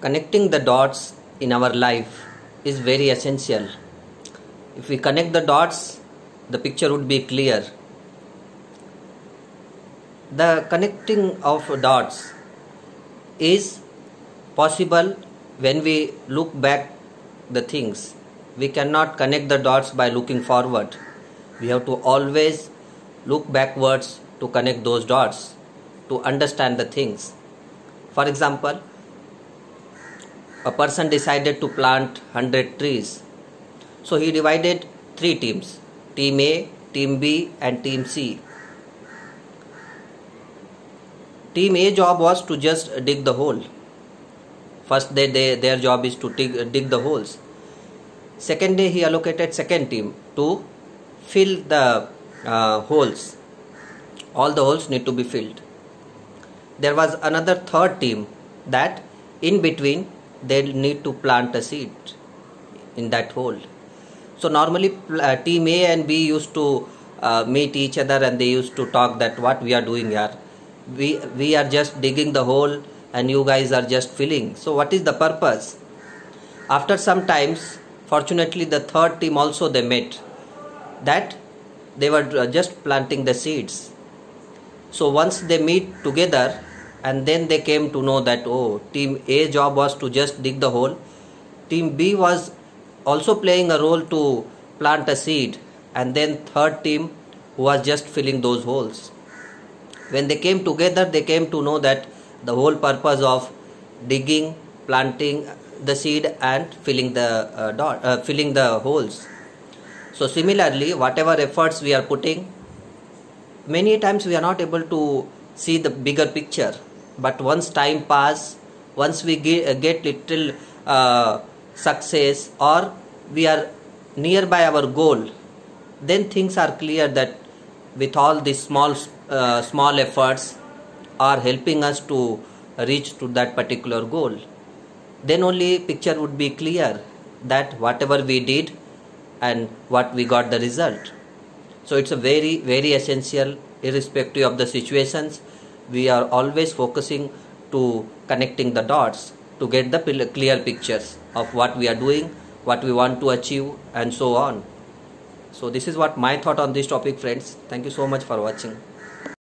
connecting the dots in our life is very essential. If we connect the dots, the picture would be clear. The connecting of dots is possible when we look back the things. We cannot connect the dots by looking forward. We have to always look backwards to connect those dots to understand the things. For example, a person decided to plant 100 trees. So he divided three teams Team A, Team B, and Team C. Team A job was to just dig the hole. First day, they, their job is to dig, dig the holes. Second day, he allocated second team to fill the uh, holes. All the holes need to be filled. There was another third team that in between they need to plant a seed in that hole. So normally uh, team a and b used to uh, meet each other and they used to talk that what we are doing here. We we are just digging the hole and you guys are just filling. So what is the purpose? After some times fortunately the third team also they met that they were uh, just planting the seeds. So once they meet together and then they came to know that oh team a job was to just dig the hole. Team b was also playing a role to plant a seed. And then third team was just filling those holes. When they came together they came to know that the whole purpose of digging planting the seed and filling the uh, dot uh, filling the holes. So similarly whatever efforts we are putting many times we are not able to see the bigger picture but once time pass once we get, uh, get little uh, success or we are nearby our goal then things are clear that with all these small uh, small efforts are helping us to reach to that particular goal. Then only picture would be clear that whatever we did and what we got the result. So it's a very very essential irrespective of the situations we are always focusing to connecting the dots to get the clear pictures of what we are doing what we want to achieve and so on. So this is what my thought on this topic friends. Thank you so much for watching